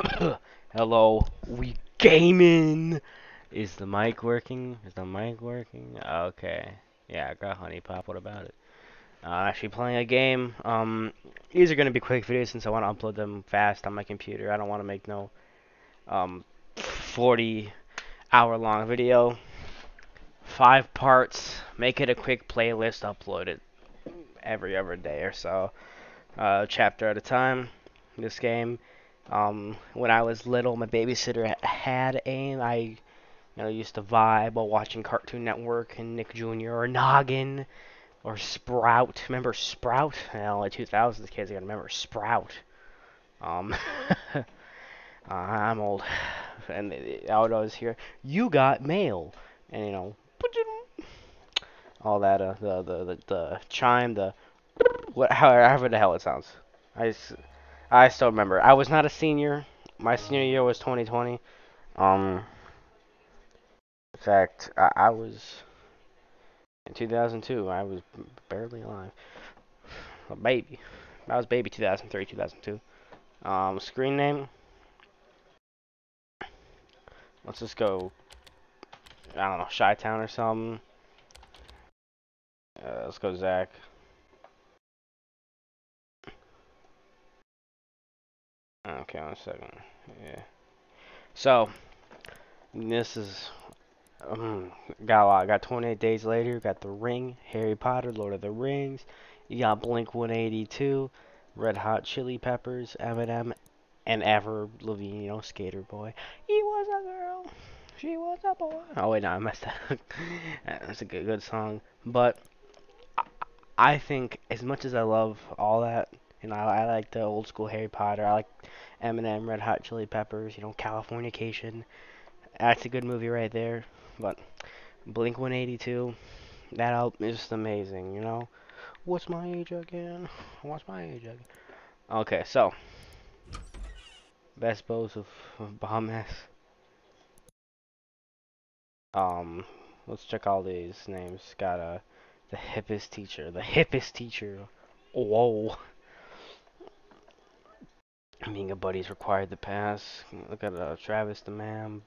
Hello, we gaming. Is the mic working? Is the mic working? Okay. Yeah, I got honey pop. What about it? Uh, actually playing a game. Um, these are gonna be quick videos since I want to upload them fast on my computer. I don't want to make no um 40 hour long video. Five parts. Make it a quick playlist. Upload it every other day or so. Uh, chapter at a time. This game. Um, when I was little, my babysitter had AIM. I, you know, used to vibe while watching Cartoon Network and Nick Jr. or Noggin or Sprout. Remember Sprout? Well, like 2000s kids are gonna remember Sprout. Um, uh, I'm old, and I would always hear, "You got mail," and you know, all that, uh, the, the the the chime, the what, however the hell it sounds. I just, I still remember. I was not a senior. My senior year was 2020. Um, in fact, I, I was in 2002. I was barely alive. A baby. I was baby 2003, 2002. Um, screen name. Let's just go. I don't know, Chi Town or something. Uh, let's go, Zach. Okay, one second. Yeah. So, this is um, got a lot. Got 28 Days Later. Got The Ring, Harry Potter, Lord of the Rings. You got Blink 182, Red Hot Chili Peppers, Eminem, and Avril Lavigne, you know, Skater Boy. He was a girl. She was a boy. Oh wait, no, I messed up. That's a good, good song. But I think as much as I love all that, you know, I, I like the old school Harry Potter. I like Eminem, Red Hot Chili Peppers. You know, Californication. That's a good movie right there. But Blink 182, that album is just amazing. You know, what's my age again? What's my age again? Okay, so best bows of, of. Um, let's check all these names. Got a the hippest teacher. The hippest teacher. Whoa. Being a buddy's required to pass. Look at uh, Travis the man.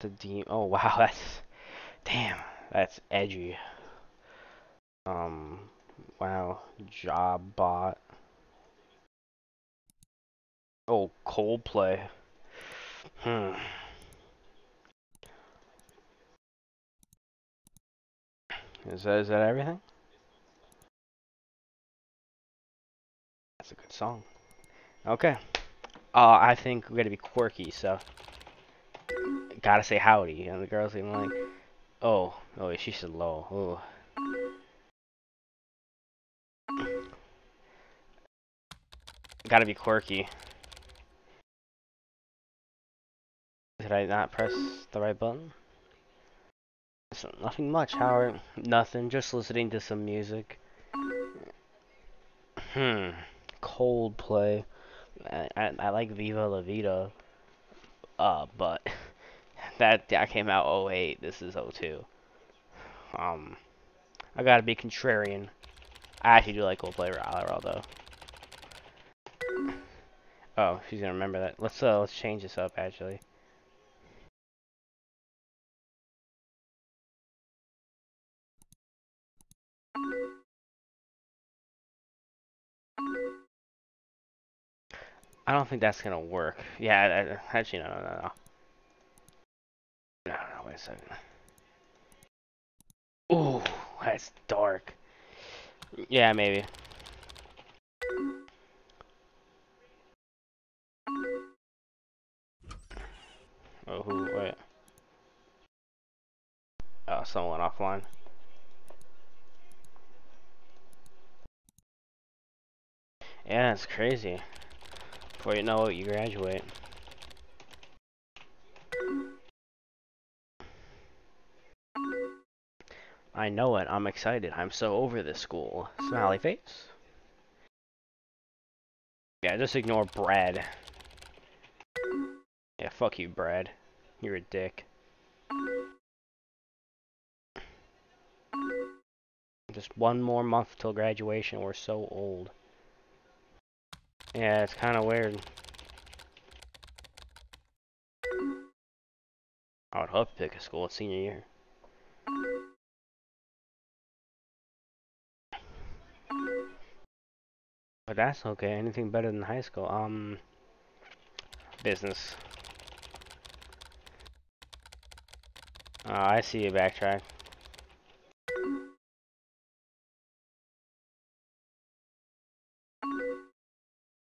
The dean. Oh wow, that's damn. That's edgy. Um. Wow. Job bot. Oh, Coldplay. Hmm. Is that is that everything? That's a good song. Okay. Uh, I think we're gonna be quirky, so gotta say howdy. And the girls even like, oh, oh, she said low. Oh. Gotta be quirky. Did I not press the right button? So nothing much, Howard. Nothing. Just listening to some music. Hmm. Coldplay. I, I, I like Viva La Vida. Uh, but that that came out 08. This is 02. Um, I gotta be contrarian. I actually do like Coldplay IRL though. Oh, she's gonna remember that. Let's uh, let's change this up actually. I don't think that's gonna work. Yeah, actually, no, no, no, no. No, no, wait a second. Ooh, that's dark. Yeah, maybe. Oh, who, wait. Oh, someone offline. Yeah, it's crazy. Before you know it, you graduate. I know it. I'm excited. I'm so over this school. Smiley face. Yeah, just ignore Brad. Yeah, fuck you, Brad. You're a dick. Just one more month till graduation. We're so old. Yeah, it's kind of weird. I would love to pick a school in senior year. But that's okay, anything better than high school. Um, business. Uh, I see you backtrack.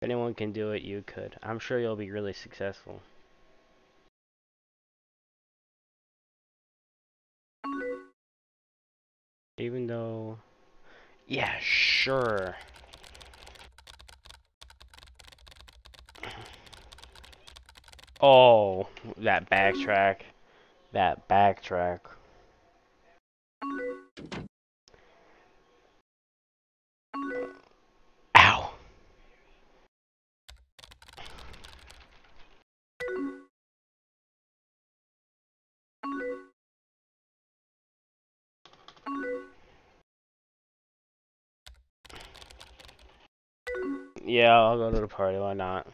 If anyone can do it, you could. I'm sure you'll be really successful. Even though... Yeah, sure. Oh, that backtrack. That backtrack. Yeah, I'll go to the party, why not?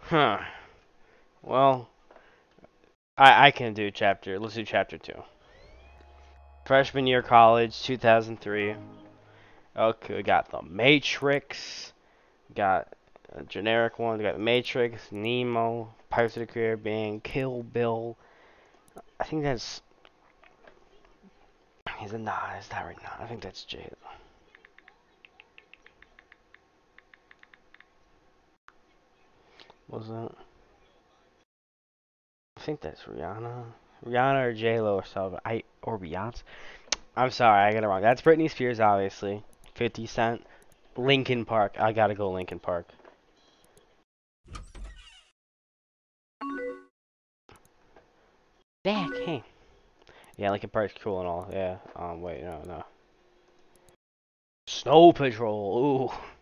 Huh. Well, I I can do chapter. Let's do chapter two. Freshman year college, 2003. Okay, we got the Matrix. Got a generic one. We got Matrix, Nemo, Pirates of the Caribbean, Kill Bill. I think that's. Is it not? Is that right now? I think that's J. Was that? I think that's Rihanna. Rihanna or J Lo or something. I or Beyonce. I'm sorry, I got it wrong. That's Britney Spears, obviously. 50 Cent. Linkin Park. I gotta go Linkin Park. Back, hey. Yeah, Linkin Park's cool and all. Yeah. Um, wait, no, no. Snow Patrol. Ooh.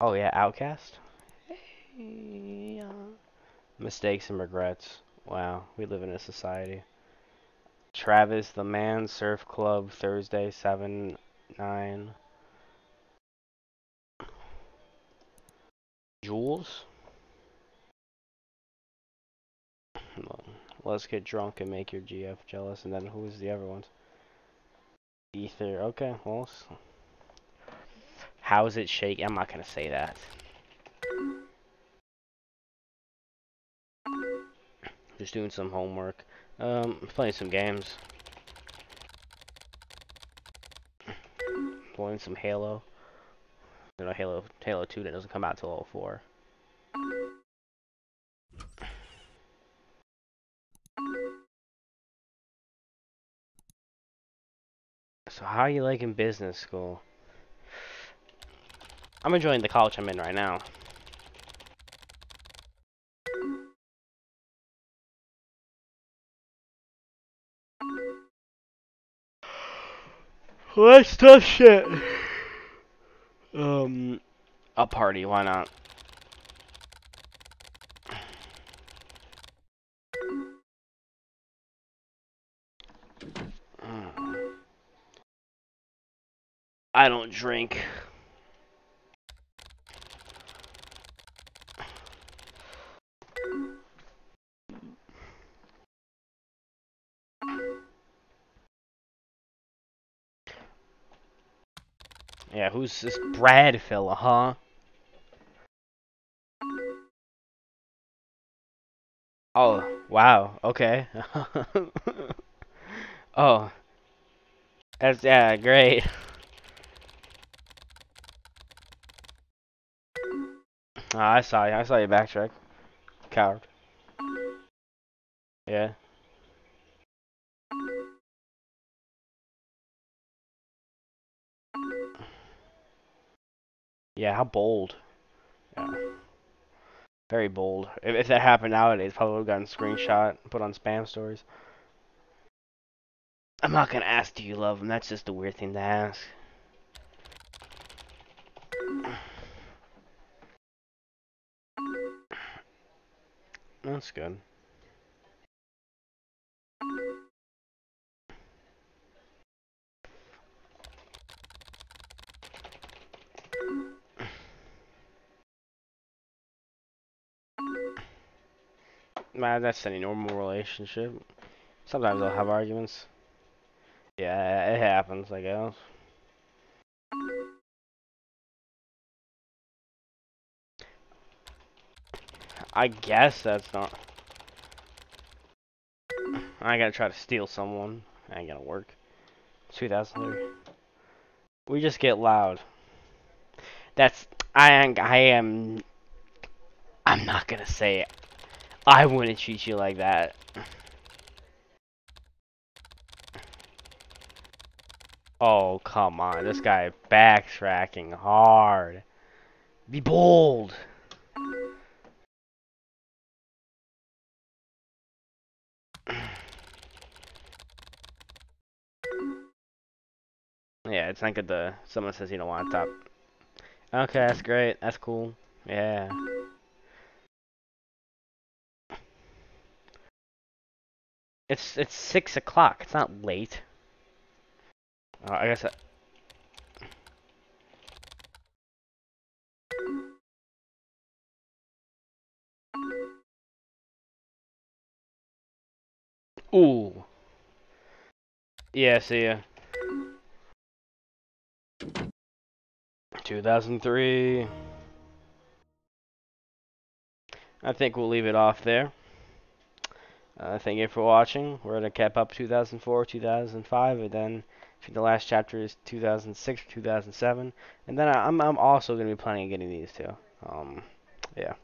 Oh yeah, OutKast. Hey, uh, mistakes and regrets. Wow, we live in a society. Travis the Man Surf Club Thursday seven nine. Jules. Let's get drunk and make your GF jealous, and then who's the other ones? Ether. Okay, well. How's it shake? I'm not gonna say that. Just doing some homework. Um, playing some games. Playing some Halo. You know, Halo, Halo 2 that doesn't come out till 04. So how are you liking business school? I'm enjoying the college I'm in right now. Let's tough shit. Um, a party, why not? I don't drink. Yeah, who's this Brad fella, huh? Oh, wow, okay. oh. That's, yeah, great. Oh, I saw you, I saw you backtrack. Coward. Yeah. Yeah, how bold. Yeah. Very bold. If, if that happened nowadays, probably would have gotten screenshot, put on spam stories. I'm not gonna ask do you love him, that's just a weird thing to ask. That's good. Man, that's any normal relationship. Sometimes they'll have arguments. Yeah, it happens, I guess. I guess that's not... I gotta try to steal someone. Ain't gonna work. 2003. We just get loud. That's... I. I am... I'm not gonna say it. I wouldn't treat you like that. Oh, come on. This guy backtracking hard. Be bold. Yeah, it's not good to someone says you don't want top. Okay, that's great. That's cool. Yeah. It's it's six o'clock. It's not late. Uh, I guess. I Ooh. Yeah, see ya. 2003. I think we'll leave it off there. Uh, thank you for watching. We're going to cap up 2004, 2005, and then I think the last chapter is 2006, or 2007. And then I, am I'm, I'm also going to be planning on getting these two. Um, yeah.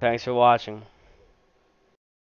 Thanks for watching.